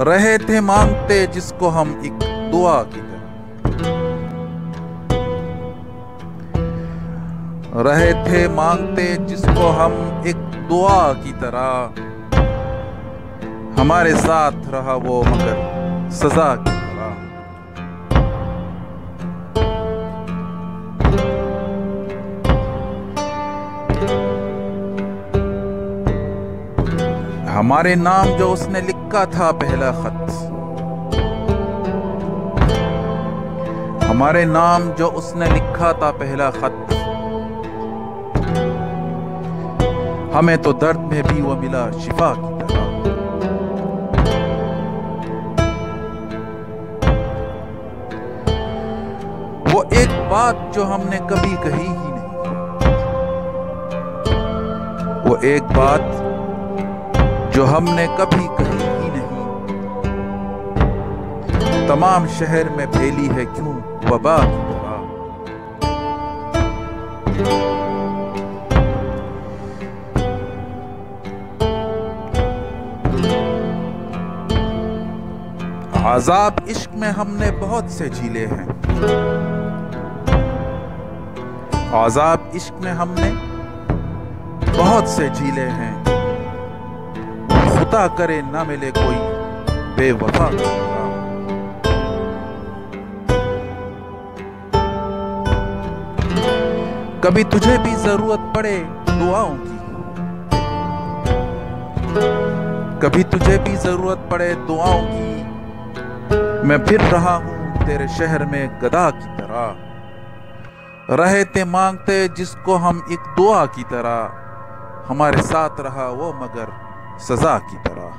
रहे थे मांगते जिसको हम एक दुआ की तरह। रहे थे मांगते जिसको हम एक दुआ की तरह। हमारे साथ रहा वो मगर सजा की। हमारे नाम जो उसने लिखा था पहला खत। हमारे नाम जो उसने लिखा था पहला खत। हमें तो दर्द में भी वो मिला शिफा की तरह। वो एक बात जो हमने कभी कही ही नहीं। वो एक बात जो हमने कभी कही ही नहीं। तमाम शहर में फैली है क्यों? वबा। आजाब इश्क में हमने बहुत से झीले हैं। आजाब इश्क में हमने बहुत से झीले हैं। खुदा करे ना मिले कोई, बेवफा। कभी तुझे भी ज़रूरत पड़े दुआओं की। कभी तुझे भी ज़रूरत पड़े दुआओं की। मैं फिर रहा हूँ तेरे शहर में गदा की तरह। रहे मांगते जिसको हम एक दुआ की तरह। हमारे साथ रहा वो मगर सजा की तरह।